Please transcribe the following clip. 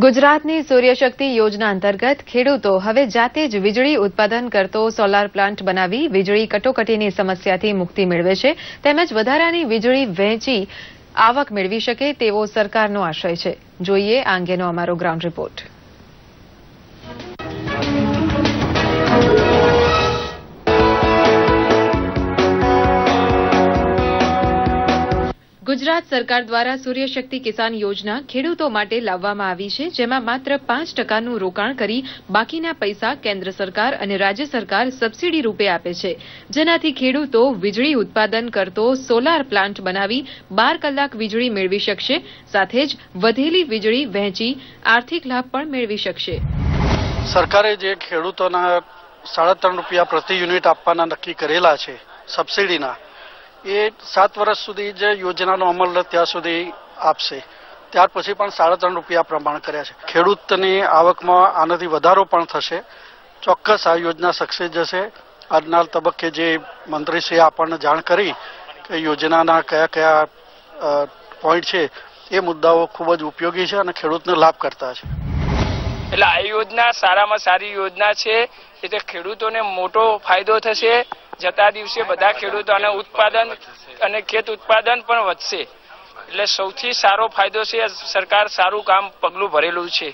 ગુજરાતની સૂર્યશક્તિ યોજના અંતર્ગત ખેડૂતો હવે જાતે જ વીજળી ઉત્પાદન કરતો સોલાર પ્લાન્ટ બનાવી વીજળી કટોકટીની સમસ્યાથી મુક્તિ મેળવે છે. તેમજ વધારાની વીજળી વહેંચી આવક મેળવી શકે તેવો સરકારનો આશય છે. જોઈએ આ અંગેનો અમારો ગ્રાઉન્ડ રિપોર્ટ ગુજરાત સરકાર દ્વારા સૂર્યશક્તિ કિસાન યોજના ખેડૂતો માટે લાવવામાં આવી છે, જેમાં માત્ર પાંચ ટકાનું રોકાણ કરી બાકીના પૈસા કેન્દ્ર સરકાર અને રાજ્ય સરકાર સબસીડી રૂપે આપે છે. જેનાથી ખેડૂતો વીજળી ઉત્પાદન કરતો સોલાર પ્લાન્ટ બનાવી બાર કલાક વીજળી મેળવી શકશે, સાથે જ વધેલી વીજળી વહેંચી આર્થિક લાભ પણ મેળવી શકશે. સરકારે જે ખેડૂતોના સાડા રૂપિયા પ્રતિ યુનિટ આપવાના નક્કી કરેલા છે, સબસિડીના એ સાત વર્ષ સુધી જે યોજનાનો અમલ ત્યાં સુધી આપશે. ત્યાર પછી પણ સાડા ત્રણ રૂપિયા પ્રમાણ કર્યા છે. ખેડૂતની આવકમાં આનાથી વધારો પણ થશે. ચોક્કસ આ યોજના સક્સેસ જશે. આજના તબક્કે જે મંત્રીશ્રીએ આપણને જાણ કરી કે યોજનાના કયા કયા પોઈન્ટ છે, એ મુદ્દાઓ ખૂબ જ ઉપયોગી છે અને ખેડૂતને લાભ કરતા છે. એટલે આ યોજના સારામાં સારી યોજના છે. એટલે ખેડૂતોને મોટો ફાયદો થશે. જતા દિવસે બધા ખેડૂતોને ઉત્પાદન અને ખેત ઉત્પાદન પણ વધશે. એટલે સૌથી સારો ફાયદો છે, સરકાર સારું કામ પગલું ભરેલું છે.